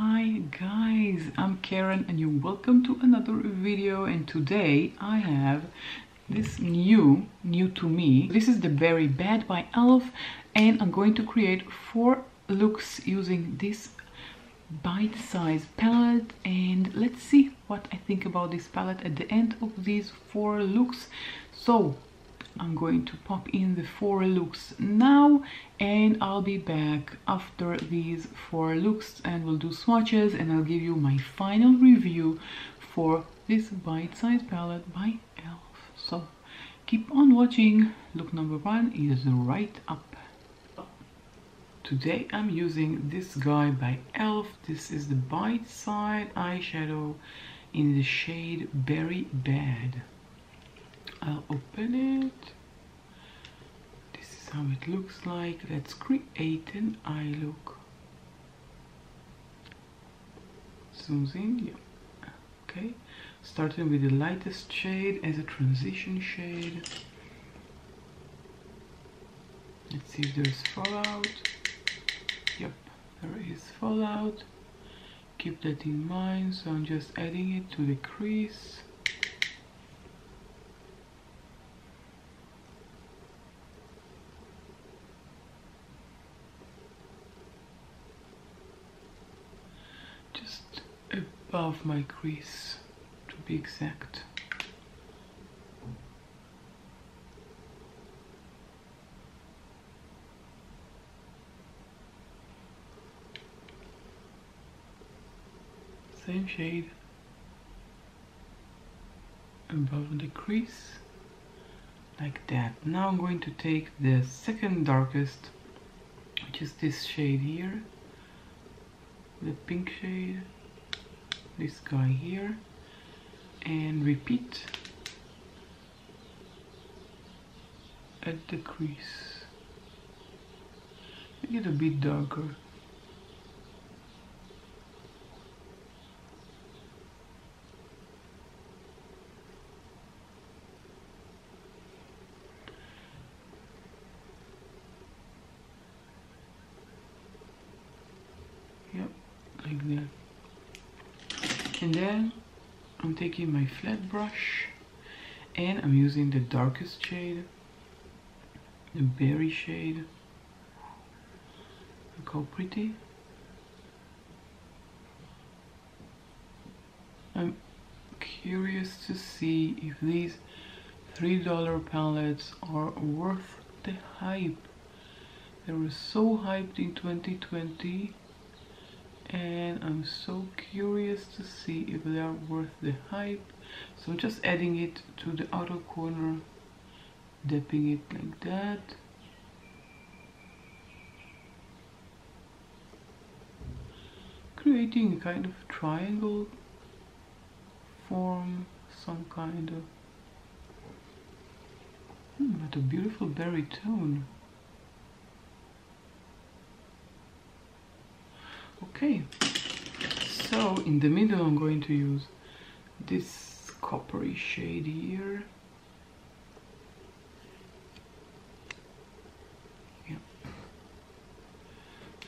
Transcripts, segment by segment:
Hi guys, I'm Keren and you're welcome to another video and today I have this new, new to me. This is the Berry Bad by e.l.f. and I'm going to create four looks using this bite-size palette and let's see what I think about this palette at the end of these four looks. So I'm going to pop in the four looks now and I'll be back after these four looks and we'll do swatches and I'll give you my final review for this bite-size palette by e.l.f. So keep on watching. Look number one is right up. Today I'm using this guy by e.l.f. This is the Bite Size eyeshadow in the shade Berry Bad. I'll open it. How it looks like. Let's create an eye look. Zooms in, yeah. Okay, starting with the lightest shade as a transition shade. Let's see if there's fallout. Yep, there is fallout. Keep that in mind, so I'm just adding it to the crease. Above my crease to be exact. Same shade above the crease like that. Now I'm going to take the second darkest which is this shade here the pink shade this guy here. And repeat. At the crease. Make it a bit darker yep like that and then I'm taking my flat brush and I'm using the darkest shade the berry shade. Look how pretty. I'm curious to see if these three dollar palettes are worth the hype. They were so hyped in 2020 and I'm so curious to see if they are worth the hype. So just adding it to the outer corner dipping it like that. Creating a kind of triangle form some kind of hmm, but a beautiful berry tone okay. So in the middle I'm going to use this coppery shade here. Yeah.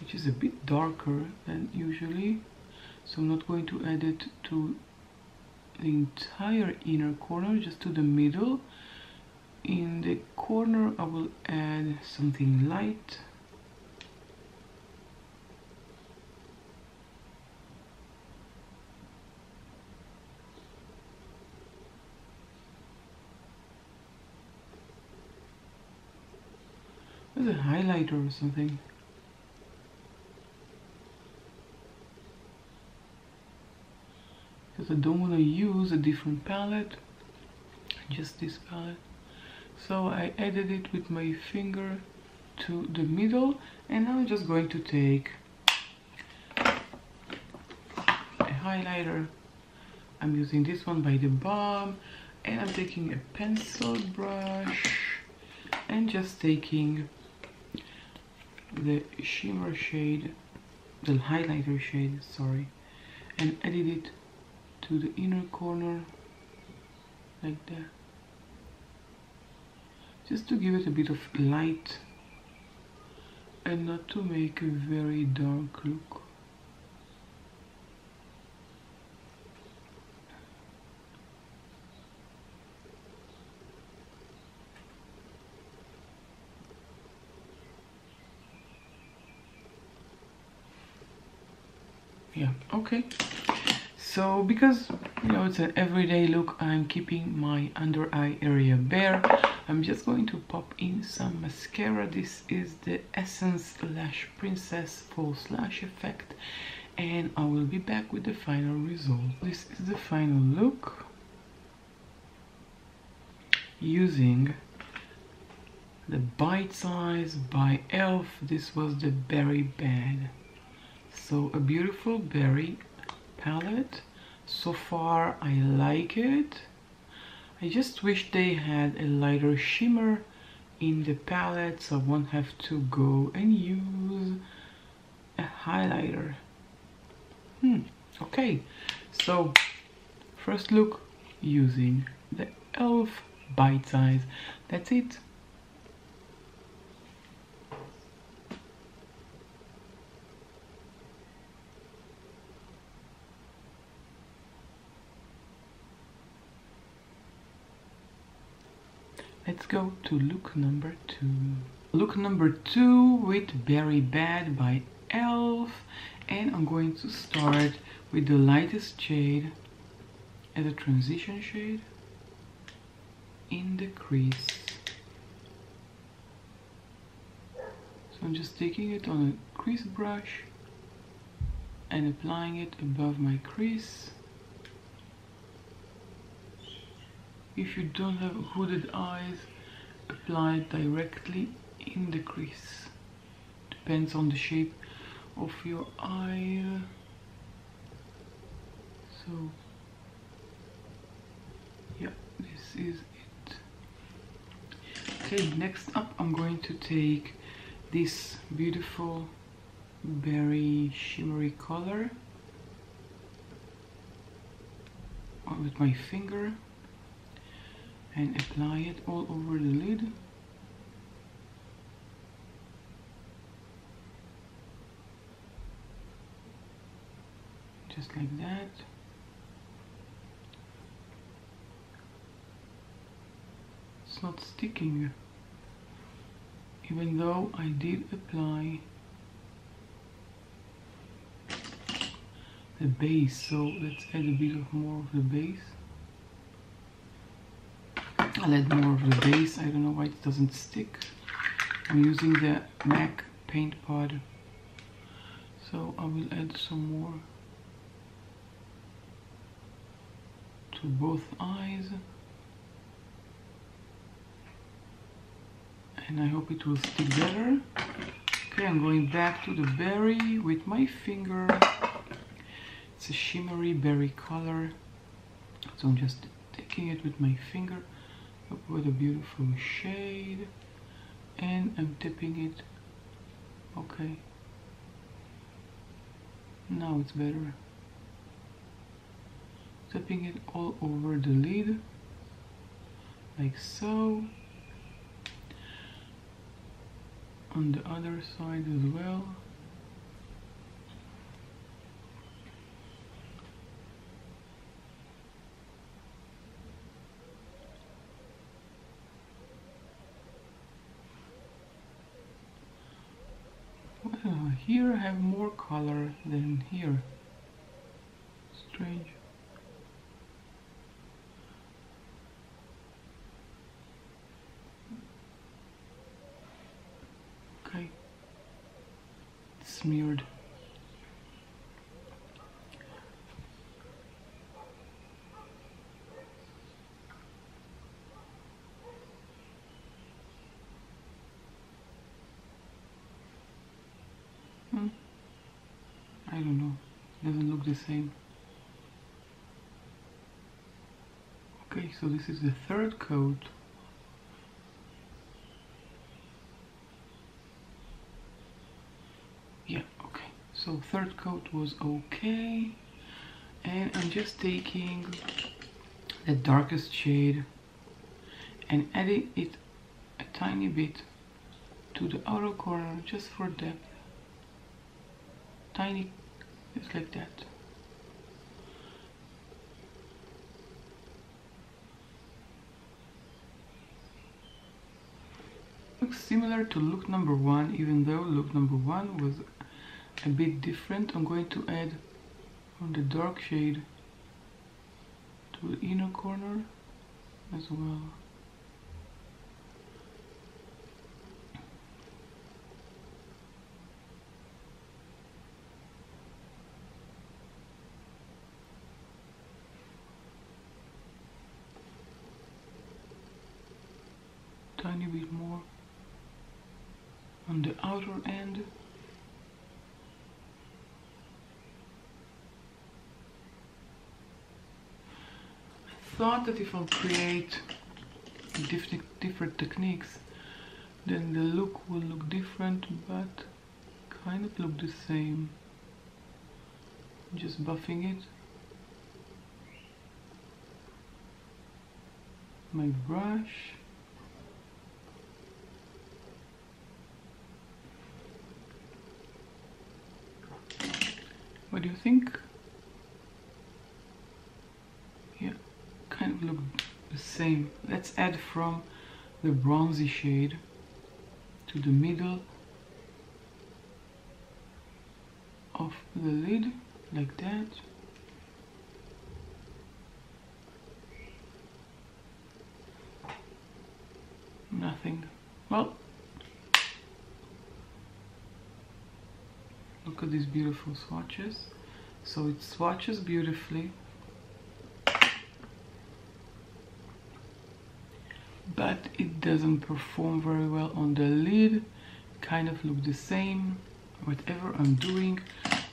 which is a bit darker than usually. So I'm not going to add it to the entire inner corner just to the middle. In the corner I will add something light a highlighter or something. Because I don't want to use a different palette, just this palette. So I added it with my finger to the middle and I'm just going to take a highlighter. I'm using this one by the Balm and I'm taking a pencil brush and just taking the shimmer shade the highlighter shade sorry and added it to the inner corner like that. Just to give it a bit of light and not to make a very dark look yeah okay. So because you know it's an everyday look i'm keeping my under eye area bare. I'm just going to pop in some mascara. This is the essence lash princess false lash effect. And i will be back with the final result. This is the final look. Using the bite size by elf this was the berry bad so a beautiful berry palette. So far I like it. I just wish they had a lighter shimmer in the palette so I won't have to go and use a highlighter. Hmm okay. So first look using the elf bite size. That's it Let's go to look number two. Look number two with Berry Bad by ELF. And I'm going to start with the lightest shade as a transition shade in the crease. So I'm just taking it on a crease brush and applying it above my crease. If you don't have hooded eyes, apply it directly in the crease. Depends on the shape of your eye. So, yeah, this is it. Okay, next up I'm going to take this beautiful berry shimmery color with my finger and apply it all over the lid. Just like that. It's not sticking. Even though I did apply the base so let's add a bit of more of the base I'll add more of the base. I don't know why it doesn't stick. I'm using the MAC paint pot. So I will add some more to both eyes. And I hope it will stick better. Okay, I'm going back to the berry with my finger. It's a shimmery berry color. So I'm just taking it with my finger with a beautiful shade and I'm dipping it. Okay. Now it's better. Dipping it all over the lid like so. On the other side as well here I have more color than here. Strange. Okay. smeared. I don't know. Doesn't look the same. Okay, so this is the third coat. Yeah, okay. So third coat was okay. And I'm just taking the darkest shade and adding it a tiny bit to the outer corner just for depth. Tiny just like that. Looks similar to look number one, even though look number one was a bit different. I'm going to add from the dark shade to the inner corner as well. tiny bit more on the outer end I thought that if I'll create different, different techniques then the look will look different but kind of look the same. Just buffing it. My brush What do you think? Yeah, kind of look the same. Let's add from the bronzy shade to the middle of the lid, like that. Nothing. Well, look at these beautiful swatches. So it swatches beautifully. But it doesn't perform very well on the lid. Kind of look the same whatever I'm doing.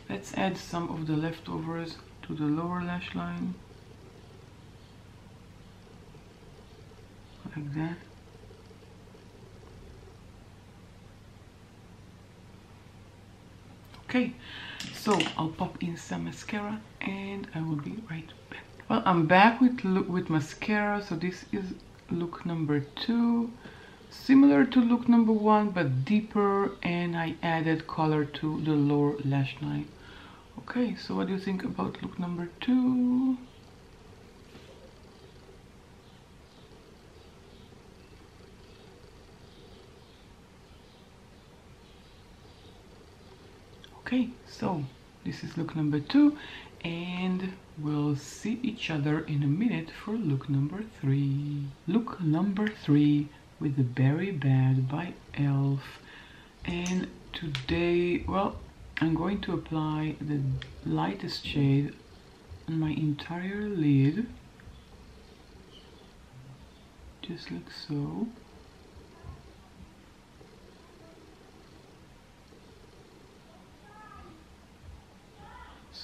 Let's add some of the leftovers to the lower lash line. Like that okay so I'll pop in some mascara and I will be right back. Well I'm back with look with mascara so this is look number two similar to look number one but deeper and I added color to the lower lash line. Okay so what do you think about look number two okay so this is look number two and we'll see each other in a minute for look number three. Look number three with the berry bad by elf. And today well i'm going to apply the lightest shade on my entire lid. Just like so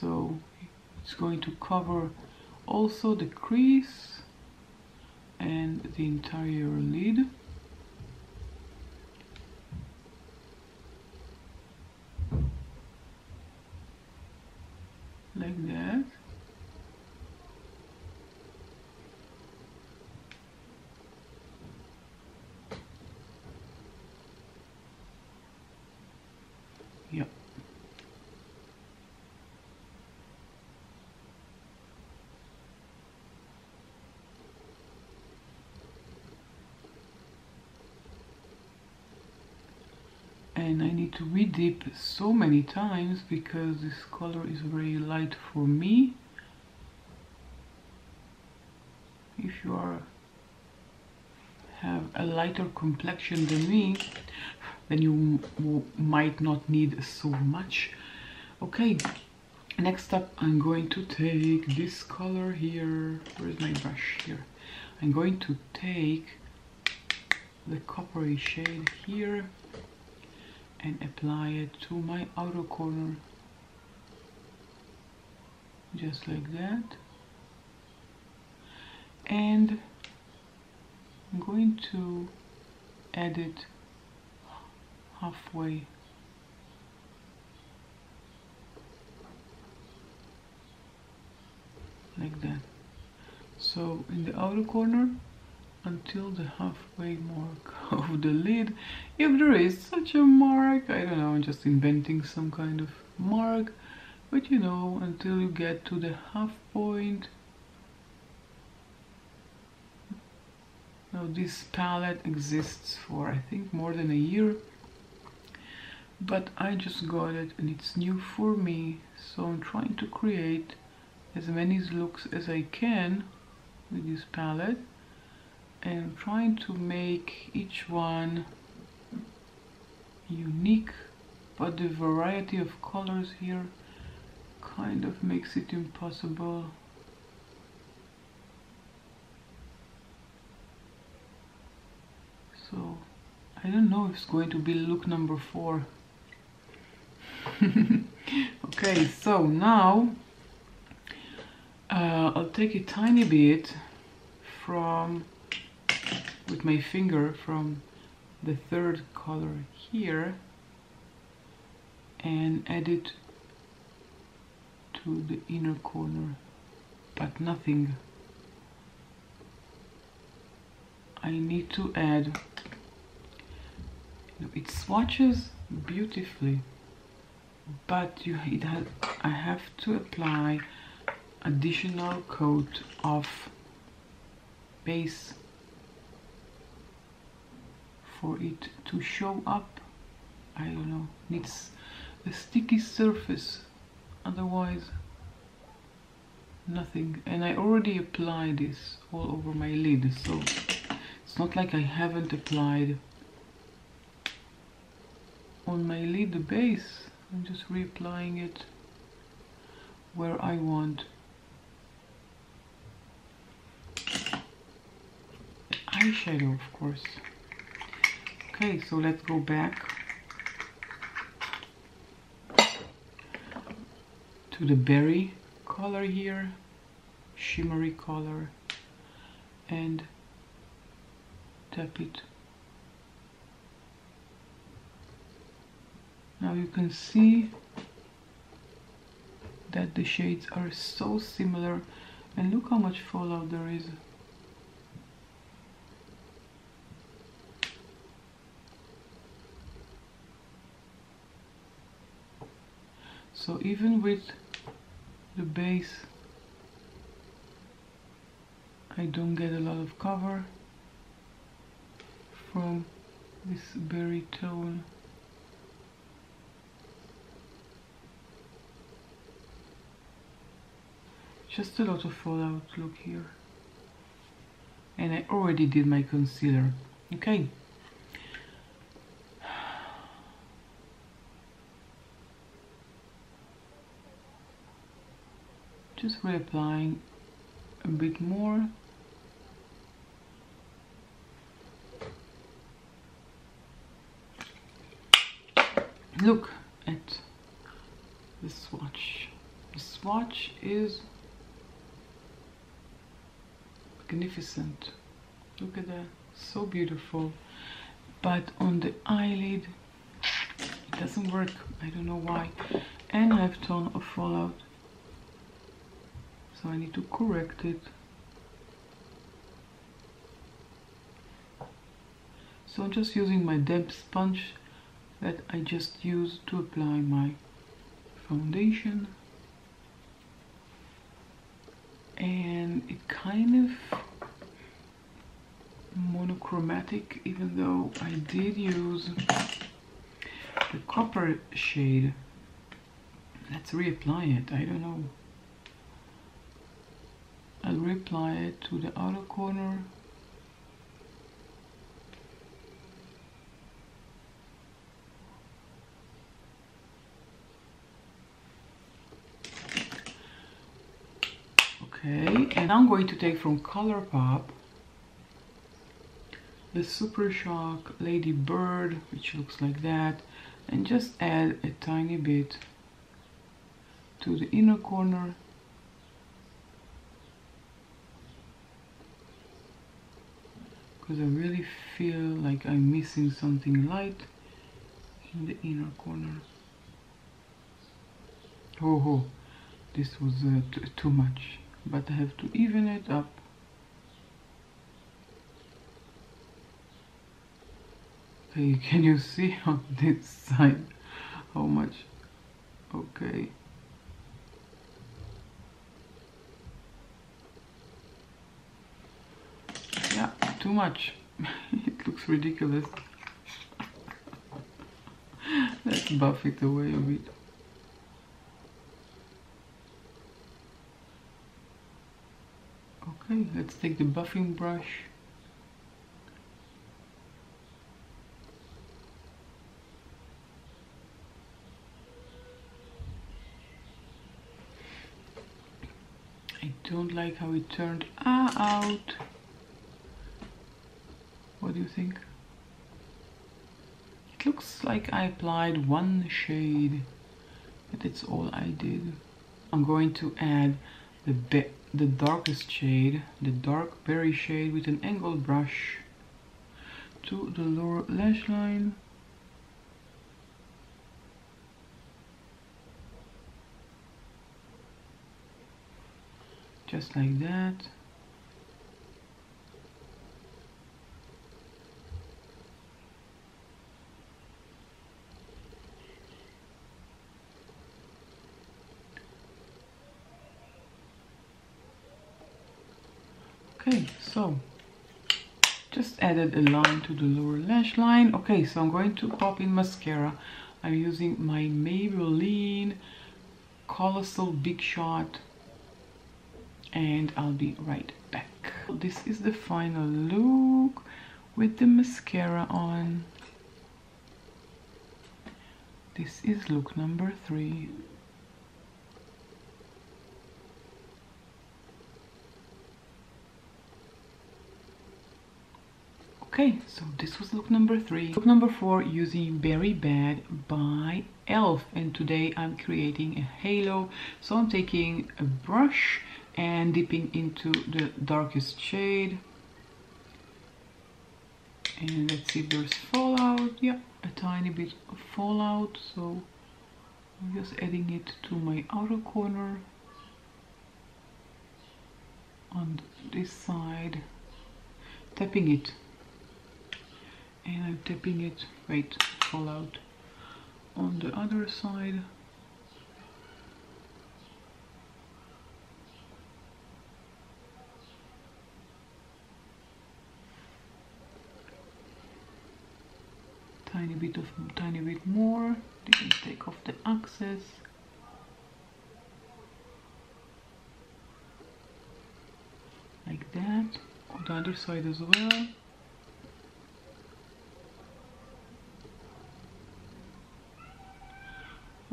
so it's going to cover also the crease and the entire lid like that yep and I need to redip so many times because this color is very light for me. If you are have a lighter complexion than me then you might not need so much. Okay next up I'm going to take this color here. Where's my brush? Here. I'm going to take the coppery shade here and apply it to my outer corner. Just like that. And I'm going to add it halfway. Like that. So in the outer corner until the halfway mark of the lid if there is such a mark I don't know I'm just inventing some kind of mark. But you know until you get to the half point. Now this palette exists for I think more than a year. But I just got it and it's new for me. So I'm trying to create as many looks as I can with this palette and I'm trying to make each one unique but the variety of colors here kind of makes it impossible. So I don't know if it's going to be look number four. Okay so now uh, I'll take a tiny bit from with my finger from the third color here and add it to the inner corner but nothing. I need to add it swatches beautifully but you it has I have to apply additional coat of base for it to show up? I don't know. Needs a sticky surface. Otherwise nothing. And I already applied this all over my lid so it's not like I haven't applied on my lid the base. I'm just reapplying it where I want. Eyeshadow of course okay so let's go back to the berry color here shimmery color and tap it. Now you can see that the shades are so similar and look how much fallout there is so even with the base I don't get a lot of cover from this berry tone. Just a lot of fallout look here. And I already did my concealer okay just reapplying a bit more. Look at the swatch. The swatch is magnificent. Look at that so beautiful. But on the eyelid it doesn't work. I don't know why. And I have ton of fallout so I need to correct it. So I'm just using my damp sponge that I just used to apply my foundation. And it kind of monochromatic even though I did use the copper shade. Let's reapply it. I don't know I'll reapply it to the outer corner. Okay and I'm going to take from Colourpop the Super Shock Lady Bird which looks like that and just add a tiny bit to the inner corner because I really feel like I'm missing something light in the inner corner. Oh, oh this was uh, too much, but I have to even it up. Okay, can you see on this side how much? Okay. Too much. it looks ridiculous. Let's buff it away a bit. Okay, let's take the buffing brush. I don't like how it turned ah, out. What do you think? It looks like I applied one shade, but that's all I did. I'm going to add the, the darkest shade, the dark berry shade with an angled brush to the lower lash line. Just like that. okay so just added a line to the lower lash line. Okay so I'm going to pop in mascara. I'm using my Maybelline Colossal Big Shot and I'll be right back. This is the final look with the mascara on. This is look number three Okay, so this was look number three. Look number four using Berry Bad by e.l.f. And today I'm creating a halo. So I'm taking a brush and dipping into the darkest shade. And let's see if there's fallout. Yeah, a tiny bit of fallout. So I'm just adding it to my outer corner on this side, tapping it and I'm tapping it wait fall out. On the other side. Tiny bit of tiny bit more. You can take off the excess like that. On the other side as well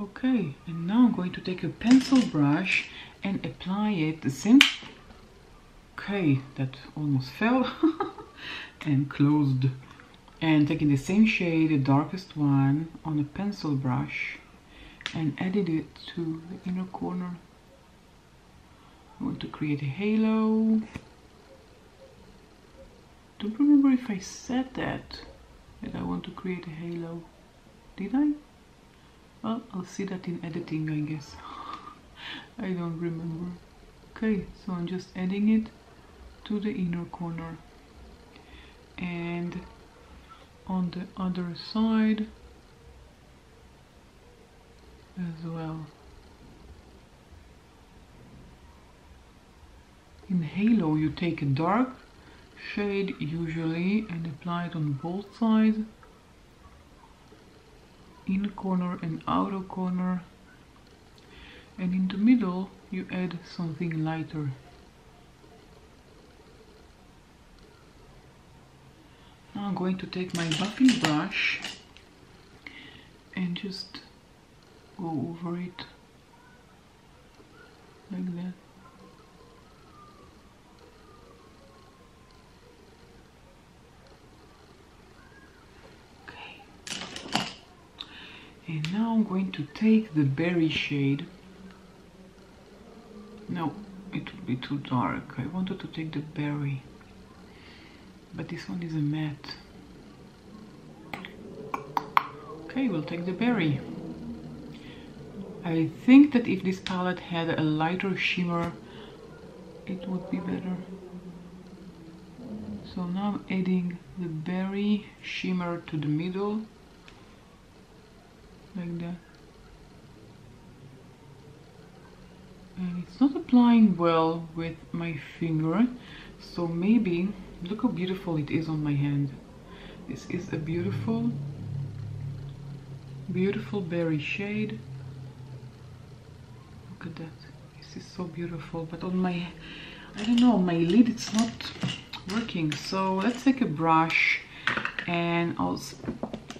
Okay, and now I'm going to take a pencil brush and apply it the same... Okay, that almost fell and closed. And taking the same shade, the darkest one, on a pencil brush and added it to the inner corner. I want to create a halo. Don't remember if I said that, that I want to create a halo. Did I? Well I'll see that in editing I guess. I don't remember. Okay so I'm just adding it to the inner corner. And on the other side as well. In halo you take a dark shade usually and apply it on both sides inner corner and outer corner. And in the middle you add something lighter. Now I'm going to take my buffing brush and just go over it like that and now I'm going to take the berry shade. No it would be too dark. I wanted to take the berry. But this one is a matte. Okay we'll take the berry. I think that if this palette had a lighter shimmer it would be better. So now I'm adding the berry shimmer to the middle like that and it's not applying well with my finger so maybe look how beautiful it is on my hand. This is a beautiful beautiful berry shade. Look at that. This is so beautiful but on my I don't know my lid it's not working. So let's take a brush and I'll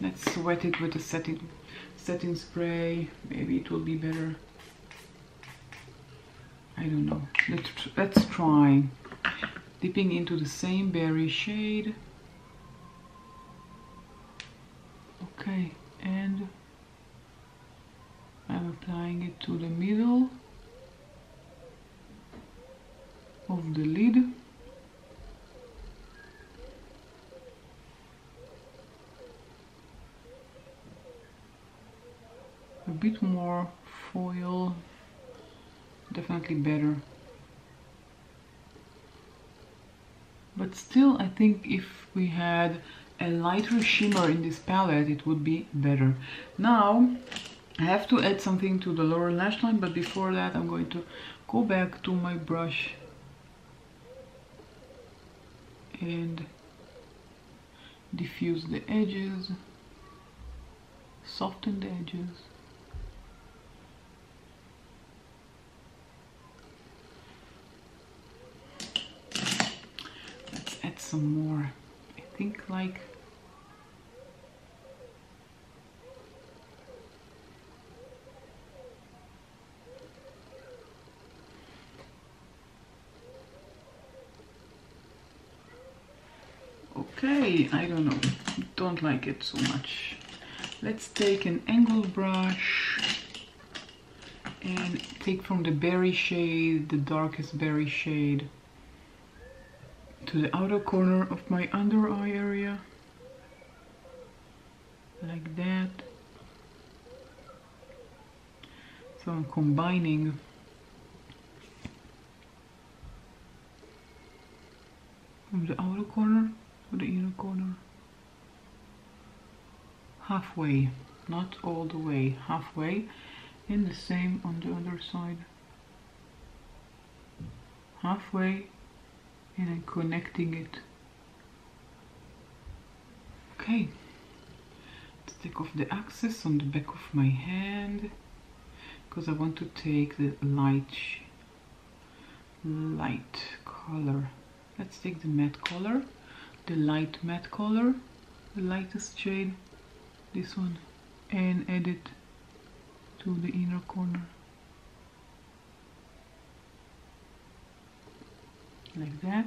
let's wet it with a setting setting spray maybe it will be better. I don't know. Let's, let's try. Dipping into the same berry shade. Okay and I'm applying it to the middle of the lid a bit more foil definitely better. But still I think if we had a lighter shimmer in this palette it would be better. Now I have to add something to the lower lash line but before that I'm going to go back to my brush and diffuse the edges soften the edges some more. I think like Okay, I don't know. Don't like it so much. Let's take an angle brush and take from the berry shade, the darkest berry shade to the outer corner of my under eye area. Like that. So I'm combining from the outer corner to the inner corner. Halfway not all the way halfway and the same on the other side. Halfway and I'm connecting it. Okay, let's take off the access on the back of my hand because I want to take the light light color. Let's take the matte color, the light matte color, the lightest shade, this one, and add it to the inner corner. Like that.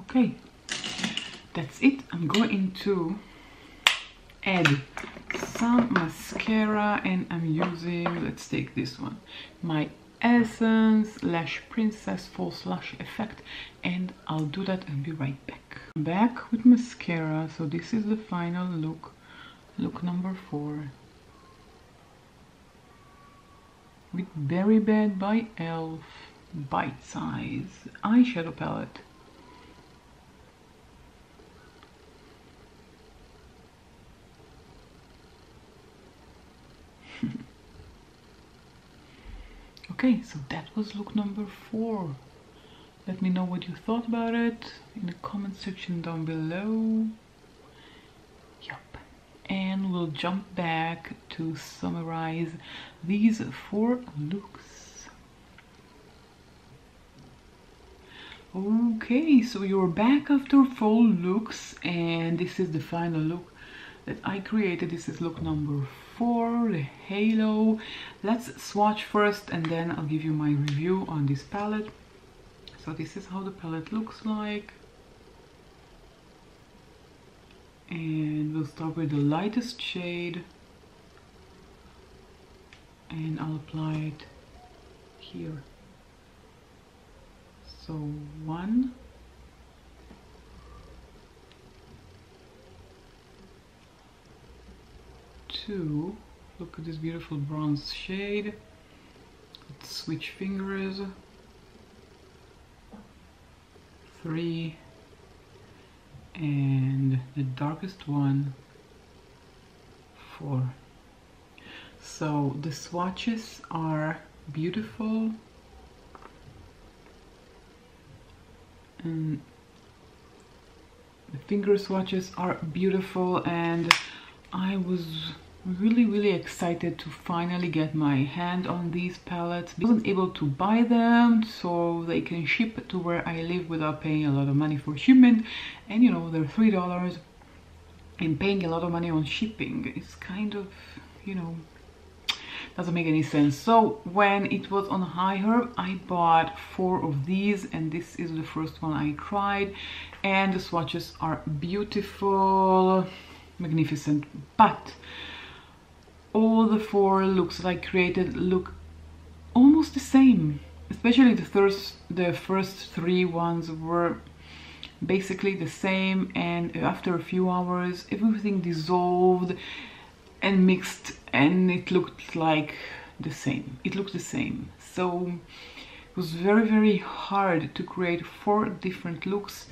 Okay. That's it. I'm going to add some mascara and I'm using let's take this one. My Essence Lash Princess False Lash Effect and I'll do that and be right back. Back with mascara. So this is the final look look number four. With Berry Bad by e.l.f. Bite Size eyeshadow palette. Okay so that was look number four. Let me know what you thought about it in the comment section down below and we'll jump back to summarize these four looks. Okay, so you're back after four looks and this is the final look that I created. This is look number four, the halo. Let's swatch first and then I'll give you my review on this palette. So this is how the palette looks like. And we'll start with the lightest shade. And I'll apply it here. So one. Two. Look at this beautiful bronze shade. Let's switch fingers. Three and the darkest one four. So the swatches are beautiful. And the finger swatches are beautiful. And I was really really excited to finally get my hand on these palettes I wasn't able to buy them so they can ship to where I live without paying a lot of money for shipment. And you know they're three dollars and paying a lot of money on shipping. Is kind of you know doesn't make any sense. So when it was on iHerb I bought four of these and this is the first one I tried. And the swatches are beautiful magnificent. But all the four looks that I created look almost the same. Especially the first the first three ones were basically the same and after a few hours everything dissolved and mixed and it looked like the same. It looked the same. So it was very very hard to create four different looks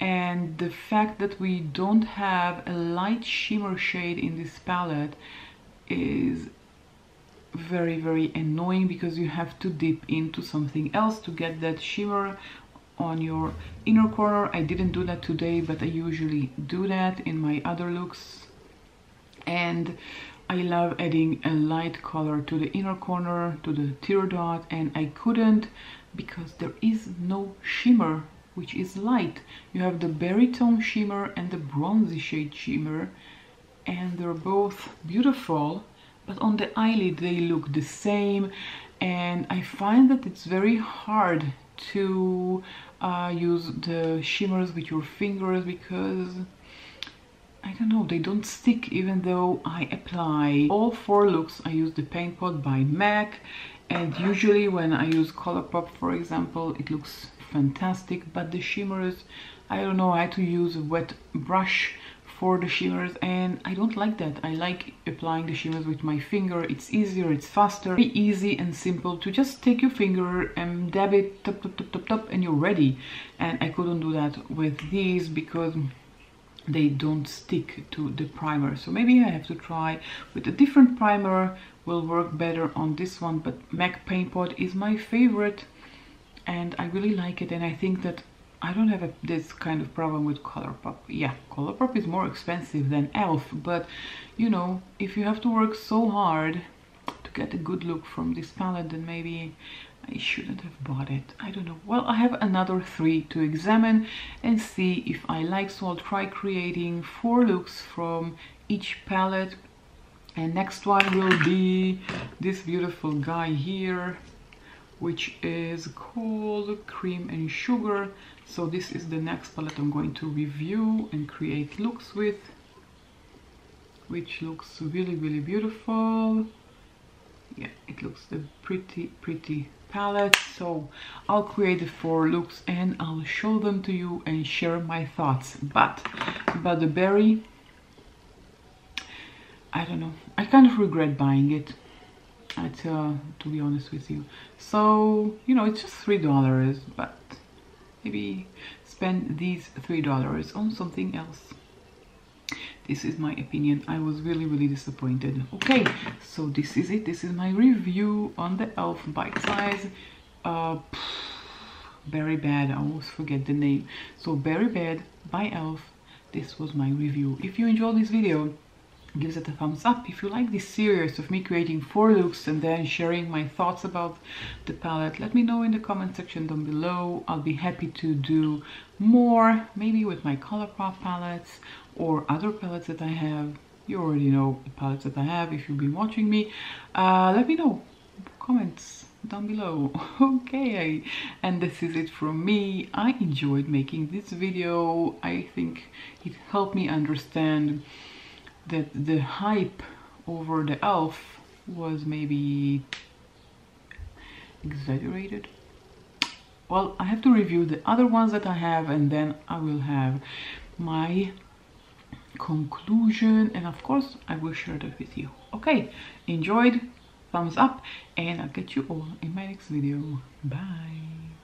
and the fact that we don't have a light shimmer shade in this palette is very very annoying because you have to dip into something else to get that shimmer on your inner corner. I didn't do that today but I usually do that in my other looks. And I love adding a light color to the inner corner to the tear dot and I couldn't because there is no shimmer which is light. You have the berry tone shimmer and the bronzy shade shimmer and they're both beautiful but on the eyelid they look the same and I find that it's very hard to uh, use the shimmers with your fingers because I don't know, they don't stick even though I apply all four looks. I use the Paint Pot by MAC and usually when I use Colourpop for example it looks fantastic but the shimmers I don't know I had to use a wet brush for the shimmers and I don't like that. I like applying the shimmers with my finger. It's easier, it's faster, very easy and simple to just take your finger and dab it, tap, tap, tap, tap, tap, and you're ready. And I couldn't do that with these because they don't stick to the primer. So maybe I have to try with a different primer, will work better on this one. But MAC Paint Pot is my favorite and I really like it and I think that I don't have a, this kind of problem with Colourpop. Yeah, Colourpop is more expensive than e.l.f. But, you know, if you have to work so hard to get a good look from this palette, then maybe I shouldn't have bought it. I don't know. Well, I have another three to examine and see if I like. So I'll try creating four looks from each palette. And next one will be this beautiful guy here which is called Cream and Sugar. So this is the next palette I'm going to review and create looks with, which looks really, really beautiful. Yeah, it looks a pretty, pretty palette. So I'll create the four looks and I'll show them to you and share my thoughts. But about the berry, I don't know. I kind of regret buying it uh, to be honest with you so you know it's just three dollars but maybe spend these three dollars on something else. This is my opinion. I was really really disappointed. Okay so this is it. This is my review on the elf bite size. Uh Berry Bad. I always forget the name. So Berry Bad by elf. This was my review. If you enjoyed this video gives it a thumbs up. If you like this series of me creating four looks and then sharing my thoughts about the palette let me know in the comment section down below. I'll be happy to do more maybe with my Colourpop palettes or other palettes that i have. You already know the palettes that i have if you've been watching me. Uh, let me know. Comments down below. Okay. And this is it from me. I enjoyed making this video. I think it helped me understand that the hype over the elf was maybe exaggerated. Well I have to review the other ones that I have and then I will have my conclusion and of course I will share that with you. Okay enjoyed thumbs up and I'll get you all in my next video. Bye